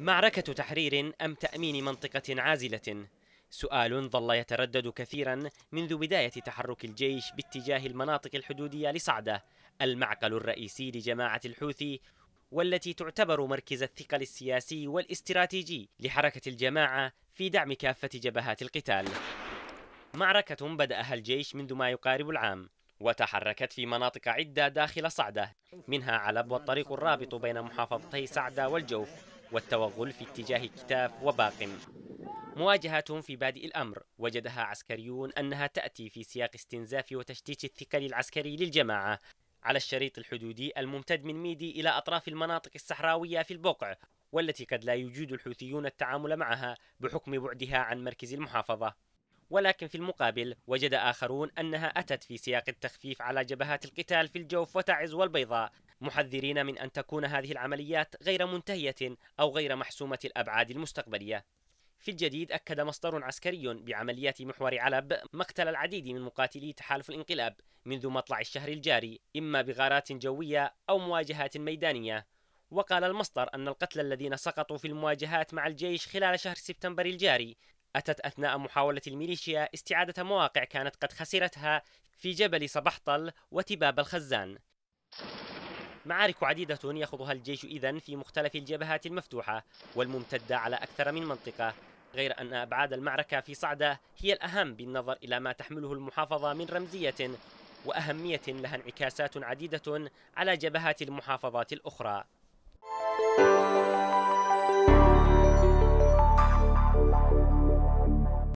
معركة تحرير أم تأمين منطقة عازلة؟ سؤال ظل يتردد كثيرا منذ بداية تحرك الجيش باتجاه المناطق الحدودية لصعدة المعقل الرئيسي لجماعة الحوثي والتي تعتبر مركز الثقل السياسي والاستراتيجي لحركة الجماعة في دعم كافة جبهات القتال معركة بدأها الجيش منذ ما يقارب العام وتحركت في مناطق عدة داخل صعدة منها علب والطريق الرابط بين محافظتي صعدة والجوف والتوغل في اتجاه كتاف وباقم مواجهات في بادئ الأمر. وجدها عسكريون أنها تأتي في سياق استنزاف وتشتيت الثقل العسكري للجماعة. على الشريط الحدودي الممتد من ميدي إلى أطراف المناطق الصحراوية في البقع والتي قد لا يجيد الحوثيون التعامل معها بحكم بعدها عن مركز المحافظة. ولكن في المقابل وجد آخرون أنها أتت في سياق التخفيف على جبهات القتال في الجوف وتعز والبيضاء محذرين من أن تكون هذه العمليات غير منتهية أو غير محسومة الأبعاد المستقبلية. في الجديد أكد مصدر عسكري بعمليات محور علب مقتل العديد من مقاتلي تحالف الانقلاب منذ مطلع الشهر الجاري إما بغارات جوية أو مواجهات ميدانية. وقال المصدر أن القتلى الذين سقطوا في المواجهات مع الجيش خلال شهر سبتمبر الجاري أتت أثناء محاولة الميليشيا استعادة مواقع كانت قد خسرتها في جبل صبحطل وتباب الخزان. معارك عديدة يخوضها الجيش إذن في مختلف الجبهات المفتوحة والممتدة على أكثر من منطقة غير أن أبعاد المعركة في صعدة هي الأهم بالنظر إلى ما تحمله المحافظة من رمزية وأهمية لها انعكاسات عديدة على جبهات المحافظات الأخرى.